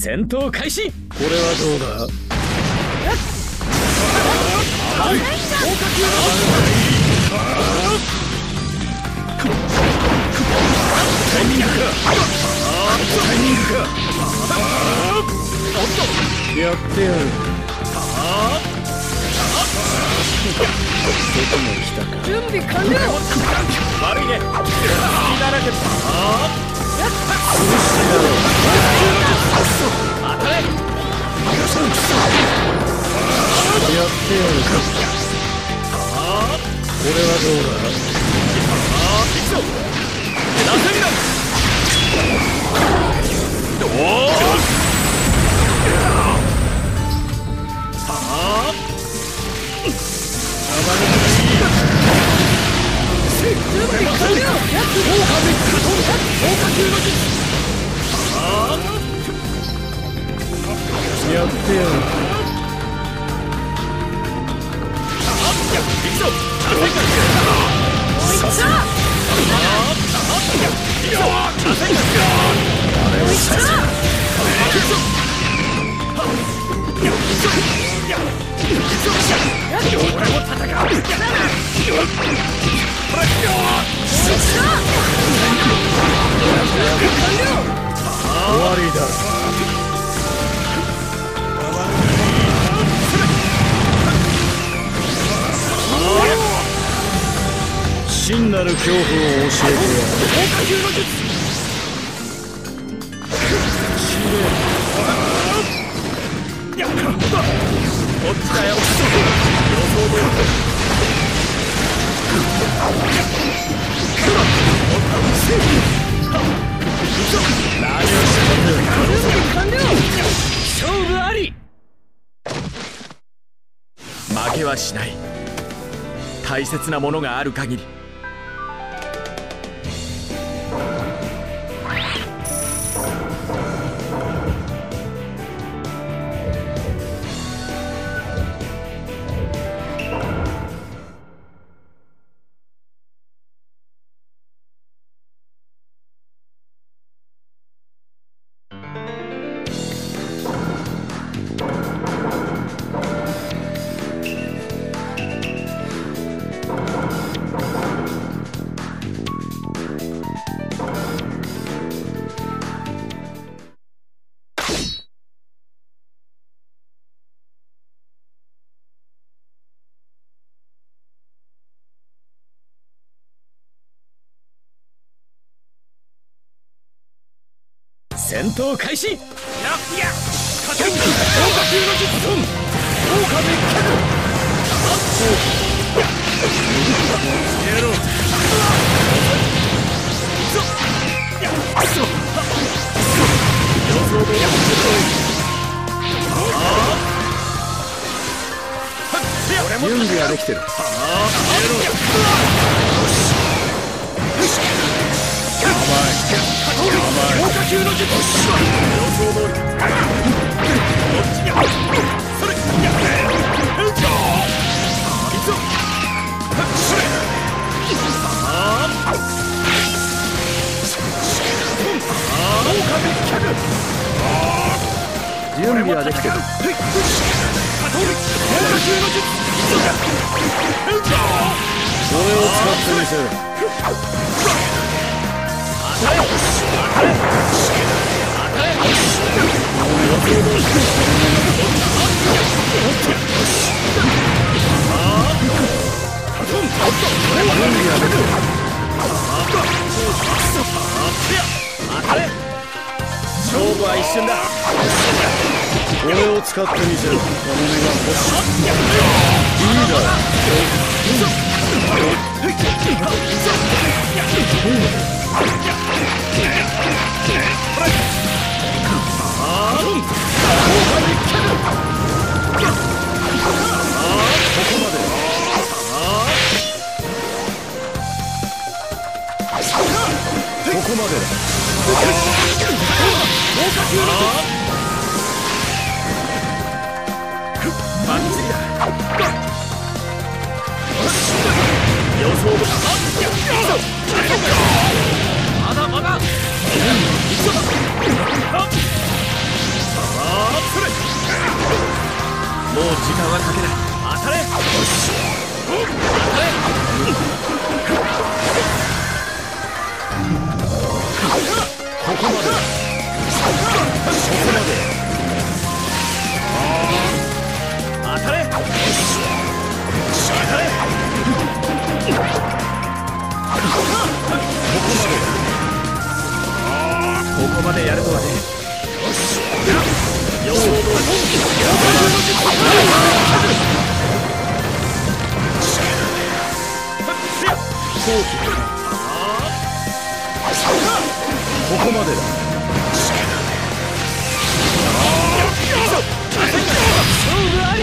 戦闘開始。これはどうだ？やってやる。準備完了悪いね隙だらけやってやるかこれはどうだ？行くぞなせみだおおさあ準備完了やってやる恐怖を教えてやるこっちだよ予想通り何をして完了勝負あり負けはしない大切なものがある限り戦闘開始。やっや加点強化級の効果滅却やろう。やっそ予想通り準備はできてる。強準備はできてる。それを使ってみせる使ってみせるこの目が欲しいいいだ。ろこまでだ。予想もまだまだ。一緒だ。れもう時間はかけない当たれ当たれこまでそこまで当たれ当たれここまでやるとはね。予想通りここまでだ。勝負あり